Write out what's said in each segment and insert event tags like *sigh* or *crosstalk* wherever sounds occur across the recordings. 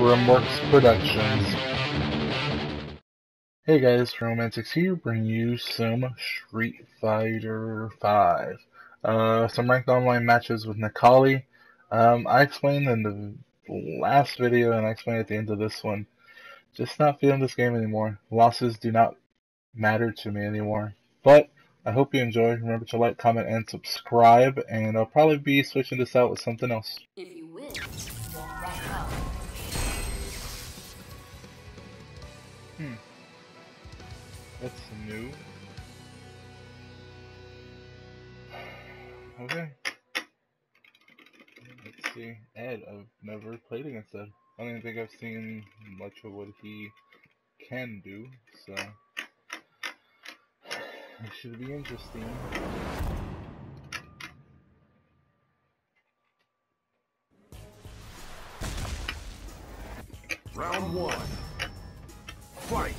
Grimworks Productions. Hey guys, Romantics here, bringing you some Street Fighter V. Uh, some ranked online matches with Necalli. Um, I explained in the last video and I explained at the end of this one. Just not feeling this game anymore. Losses do not matter to me anymore. But I hope you enjoy. Remember to like, comment, and subscribe. And I'll probably be switching this out with something else. If you win, That's new. Okay. Let's see. Ed, I've never played against Ed. I don't even think I've seen much of what he can do, so it should be interesting. Round one. Fight!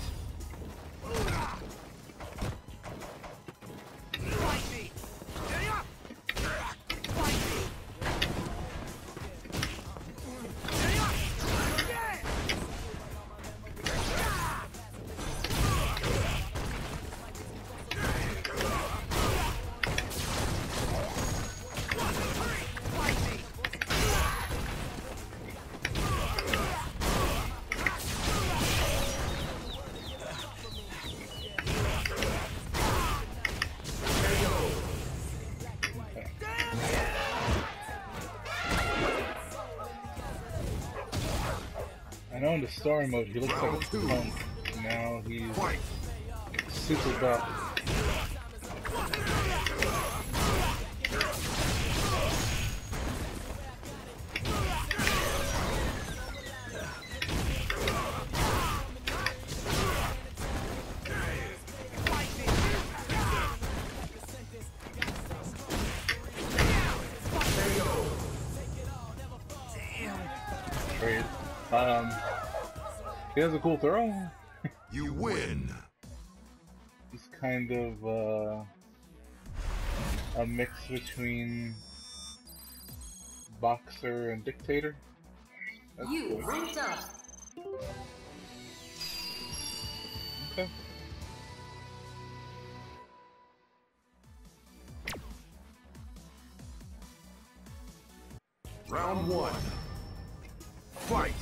In the story mode he looks like a punk. Now he's Fight! super buff. Um, he has a cool throw. You win! He's kind of uh, a mix between boxer and dictator. That's You cool. ranked up. Okay. Round one. Fight!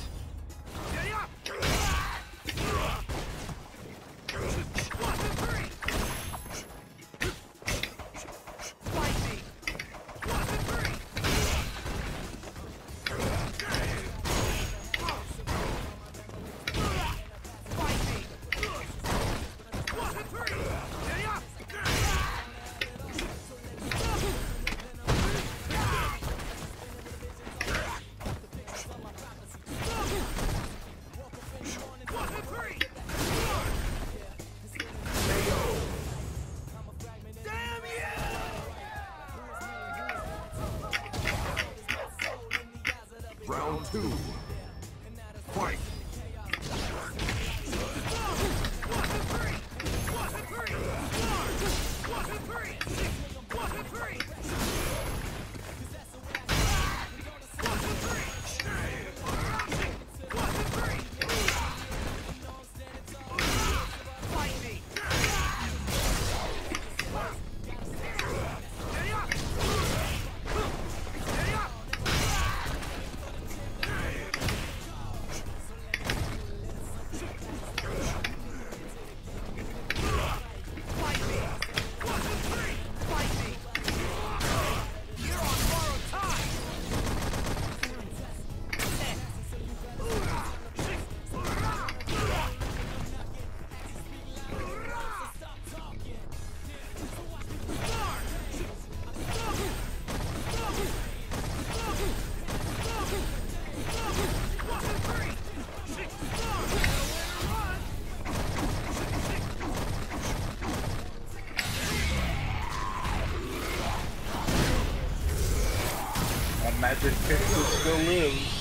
Still lives.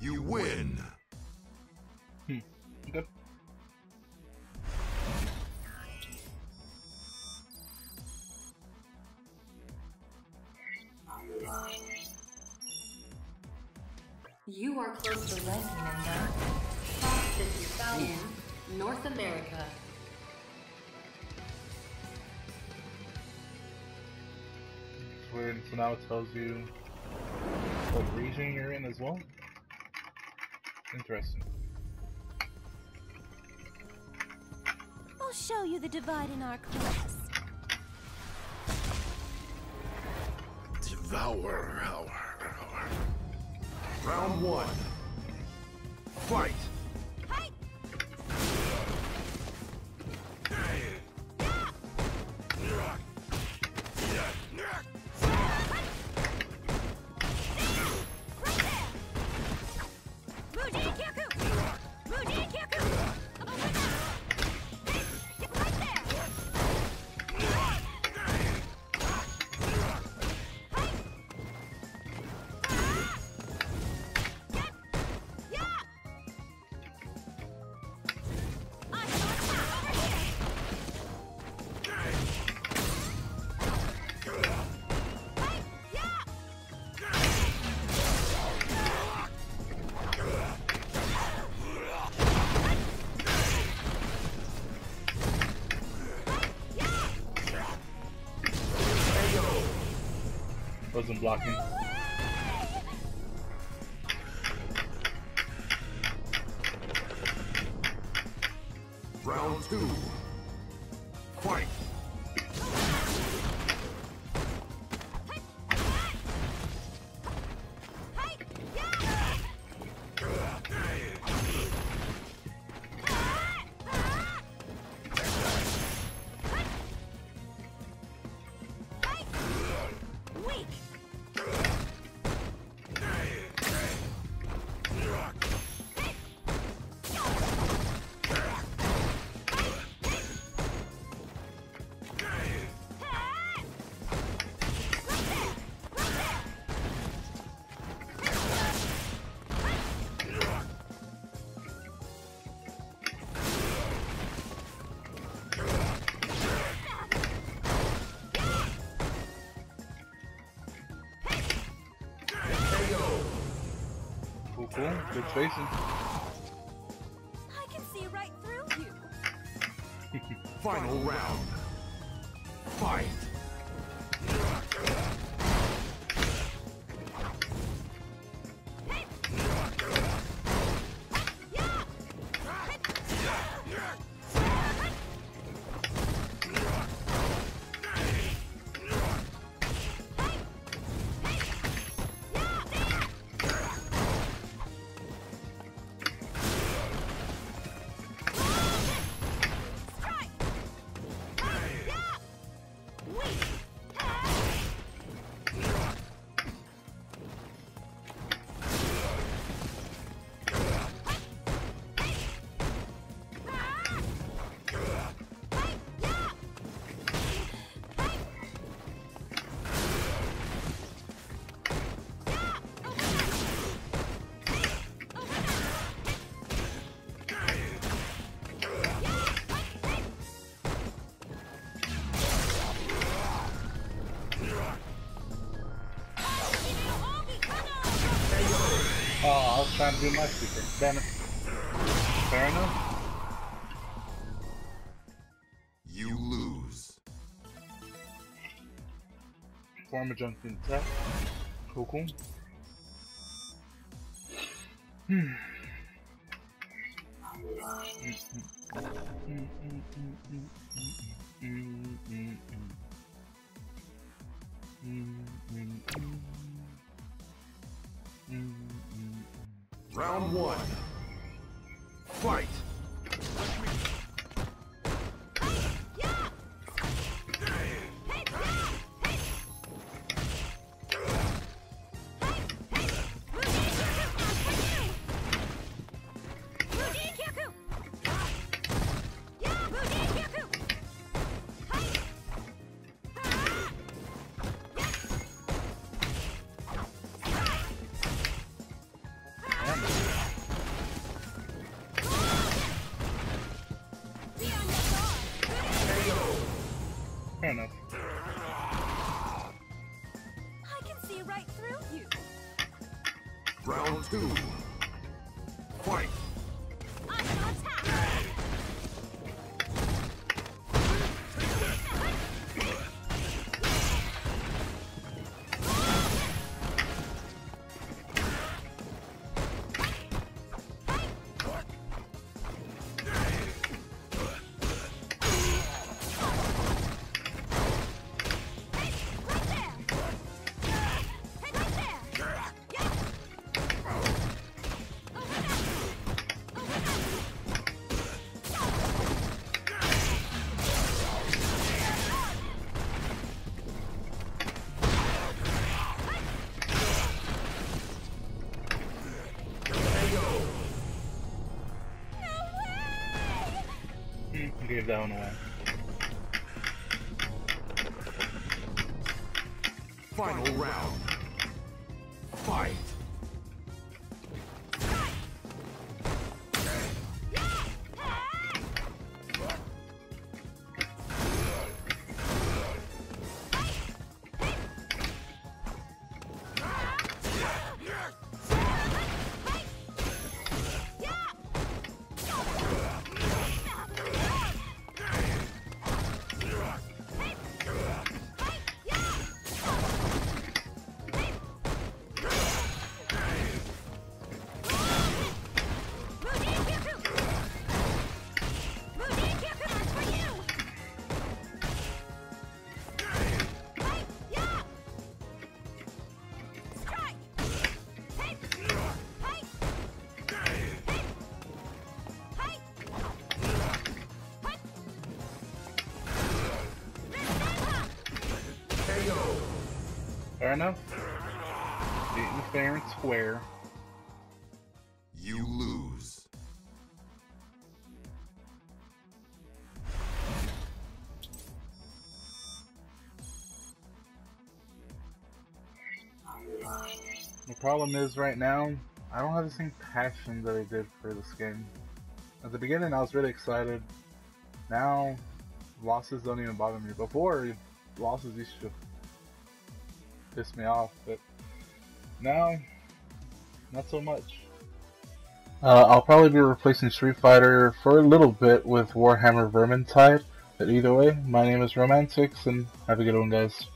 You win. Hmm. You are close to the legend. North America. It's. So now it tells you what region you're in as well. Interesting. I'll show you the divide in our class. Devour our. Round one. Fight! Wasn't blocking. Cool, cool. Good spacing. I can see right through you. *laughs* Final round. Fight! Oh, I was trying to do my secret. Damn it. Fair enough. You lose. Form a junction attack. Cool, cool. Round one. Fight! Fair enough. I can see right through you. Round two. Gave that one away. Uh, Final round. Fair enough. Beaten fair and square. You lose. The problem is right now, I don't have the same passion that I did for this game. At the beginning, I was really excited. Now, losses don't even bother me. Before, losses used to piss me off, but now, not so much. Uh, I'll probably be replacing Street Fighter for a little bit with Warhammer Vermintide. But either way, my name is Romantics, and have a good one, guys.